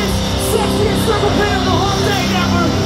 sexiest circle pit of the whole day ever.